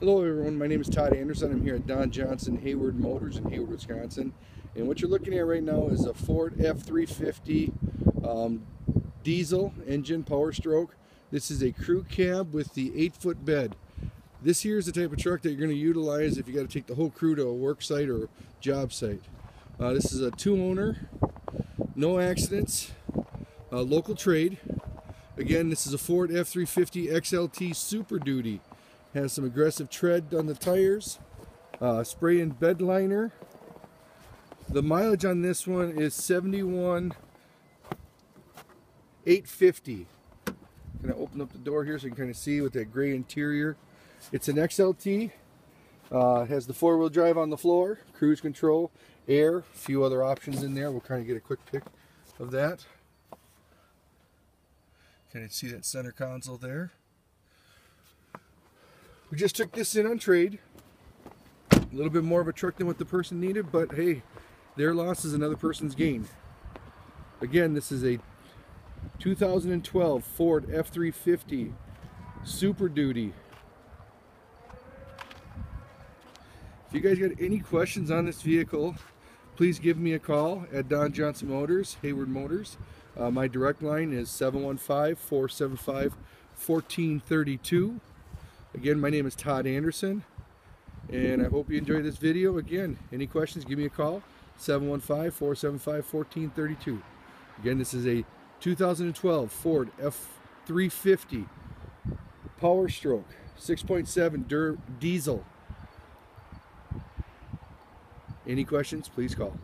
Hello everyone, my name is Todd Anderson. I'm here at Don Johnson Hayward Motors in Hayward, Wisconsin. And what you're looking at right now is a Ford F350 um, diesel engine power stroke. This is a crew cab with the 8 foot bed. This here is the type of truck that you're going to utilize if you got to take the whole crew to a work site or job site. Uh, this is a two owner, no accidents, uh, local trade. Again, this is a Ford F350 XLT Super Duty. Has some aggressive tread on the tires. Uh, spray and bed liner. The mileage on this one is 71 850. Gonna open up the door here so you can kind of see with that gray interior. It's an XLT. Uh, has the four-wheel drive on the floor, cruise control, air, a few other options in there. We'll kind of get a quick pic of that. Kind of see that center console there. We just took this in on trade. A little bit more of a truck than what the person needed, but hey, their loss is another person's gain. Again, this is a 2012 Ford F350 Super Duty. If you guys got any questions on this vehicle, please give me a call at Don Johnson Motors, Hayward Motors. Uh, my direct line is 715 475 1432. Again, my name is Todd Anderson, and I hope you enjoyed this video. Again, any questions, give me a call, 715-475-1432. Again, this is a 2012 Ford F350 Power Stroke, 6.7 Dur diesel. Any questions, please call.